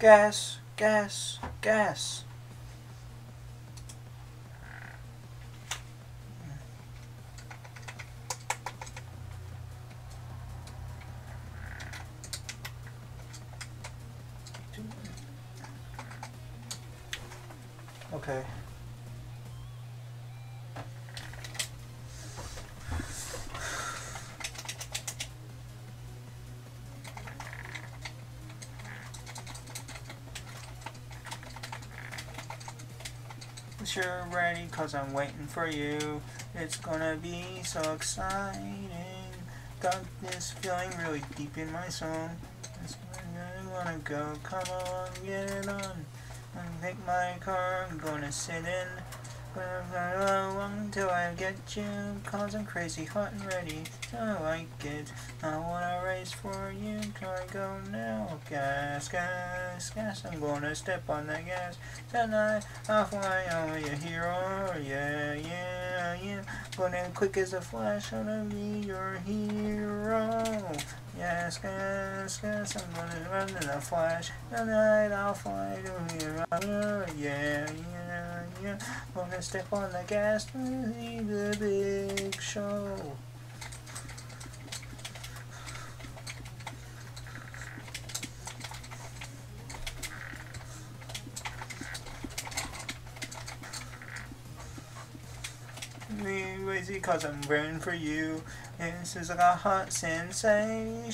Gas, gas, gas. Okay. Sure ready cause I'm waiting for you. It's gonna be so exciting. Got this feeling really deep in my soul. That's where I wanna go. Come on, get it on. I'm take my car, I'm gonna sit in until I get you? Cause I'm crazy, hot and ready. I like it. I wanna race for you. Can I go now? Gas, gas, gas. I'm gonna step on the gas. Tonight I'll fly. Over your hero Yeah, yeah, yeah Gonna quick as a flash. I'm Gonna be your hero. Yes, gas, gas. I'm gonna run in a flash. Tonight I'll fly to your oh, Yeah, yeah, yeah Gonna step on the gas see the big show. Me lazy cause I'm burning for you. This is like a hot sensation.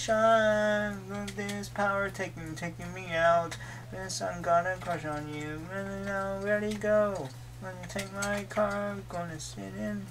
This power taking taking me out. This I'm gonna crush on you. Really Now ready go. Gonna take my car, I'm gonna sit in.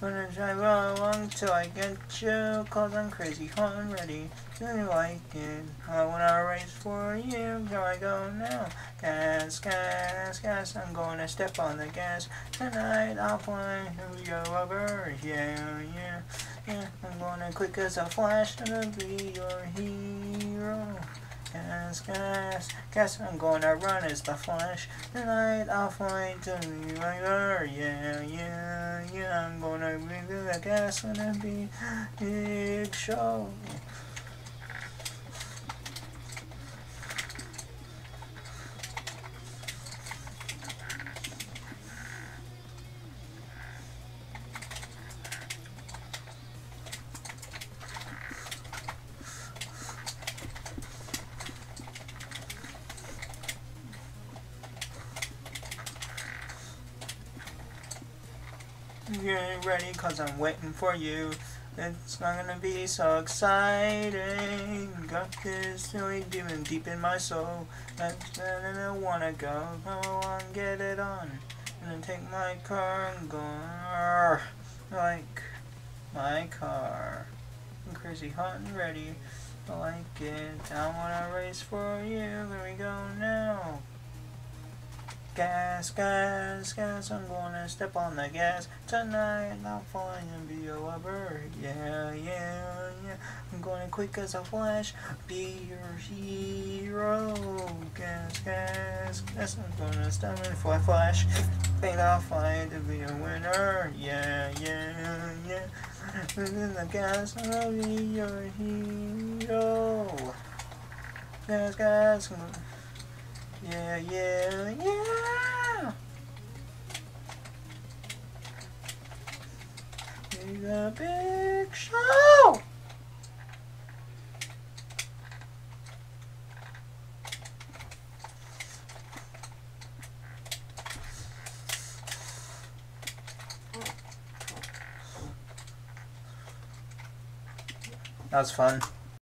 Gonna drive along till I get you, cause I'm crazy hot and ready. You like it? I wanna race for you, here I go now. Gas, gas, gas, I'm gonna step on the gas. Tonight I'll fly your rubber, yeah, yeah, yeah. I'm gonna quick as a flash, gonna be your hero. Gas, gas, gas, I'm gonna run as the Flash. Tonight I'll find to you later. Yeah, yeah, yeah, Gonna bring the gas, gonna be big show. Get ready cause I'm waiting for you. It's not gonna be so exciting. Got this feeling deep, deep in my soul. I I wanna go. Come on, get it on. And then take my car and go. Like my car. I'm crazy hot and ready. I like it. I wanna race for you. Here we go now. Gas, gas, gas, I'm gonna step on the gas tonight. I'll fly and be a lover. Yeah, yeah, yeah. I'm going quick as a flash. Be your hero. Gas, gas, gas. I'm gonna step in fly flash. Think I'll fly to be a winner. Yeah, yeah, yeah. In the gas, I'll be your hero. Gas, gas. Yeah, yeah, yeah. Big show. That was fun.